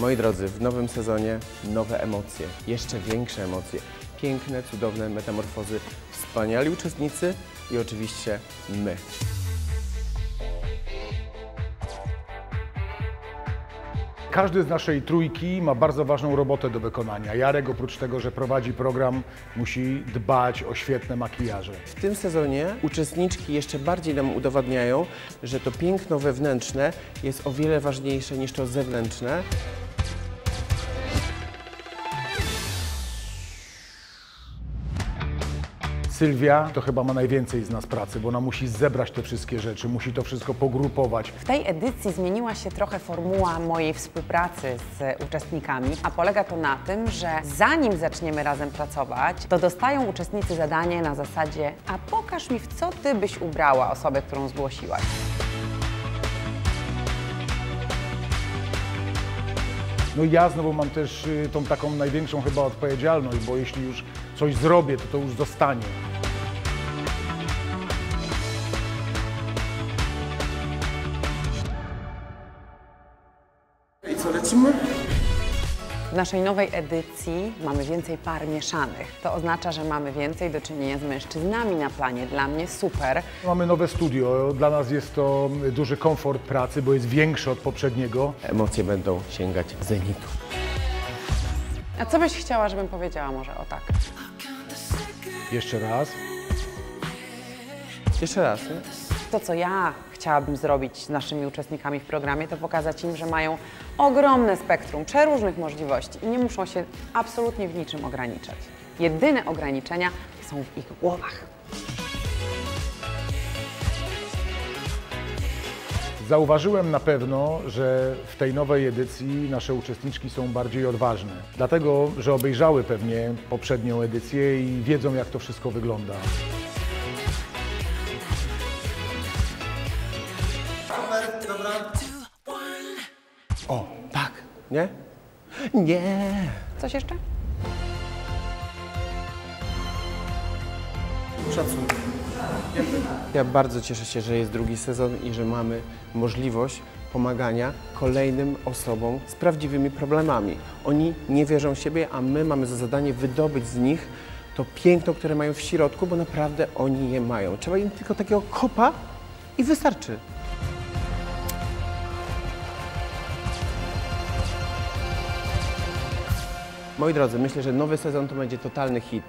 Moi drodzy, w nowym sezonie nowe emocje, jeszcze większe emocje, piękne, cudowne metamorfozy, wspaniali uczestnicy i oczywiście my. Każdy z naszej trójki ma bardzo ważną robotę do wykonania. Jarek oprócz tego, że prowadzi program, musi dbać o świetne makijaże. W tym sezonie uczestniczki jeszcze bardziej nam udowadniają, że to piękno wewnętrzne jest o wiele ważniejsze niż to zewnętrzne. Sylwia to chyba ma najwięcej z nas pracy, bo ona musi zebrać te wszystkie rzeczy, musi to wszystko pogrupować. W tej edycji zmieniła się trochę formuła mojej współpracy z uczestnikami, a polega to na tym, że zanim zaczniemy razem pracować, to dostają uczestnicy zadanie na zasadzie a pokaż mi w co ty byś ubrała osobę, którą zgłosiłaś. No i ja znowu mam też y, tą taką największą chyba odpowiedzialność, bo jeśli już coś zrobię, to to już zostanie. Co, lecimy? W naszej nowej edycji mamy więcej par mieszanych. To oznacza, że mamy więcej do czynienia z mężczyznami na planie. Dla mnie super. Mamy nowe studio, dla nas jest to duży komfort pracy, bo jest większy od poprzedniego. Emocje będą sięgać zenitu. A co byś chciała, żebym powiedziała może o tak? Jeszcze raz. Jeszcze raz, nie? To, co ja chciałabym zrobić z naszymi uczestnikami w programie, to pokazać im, że mają ogromne spektrum przeróżnych możliwości i nie muszą się absolutnie w niczym ograniczać. Jedyne ograniczenia są w ich głowach. Zauważyłem na pewno, że w tej nowej edycji nasze uczestniczki są bardziej odważne. Dlatego, że obejrzały pewnie poprzednią edycję i wiedzą, jak to wszystko wygląda. O, tak. Nie? Nie. Coś jeszcze? Szacun. Ja bardzo cieszę się, że jest drugi sezon i że mamy możliwość pomagania kolejnym osobom z prawdziwymi problemami. Oni nie wierzą w siebie, a my mamy za zadanie wydobyć z nich to piękno, które mają w środku, bo naprawdę oni je mają. Trzeba im tylko takiego kopa i wystarczy. Moi drodzy, myślę, że nowy sezon to będzie totalny hit.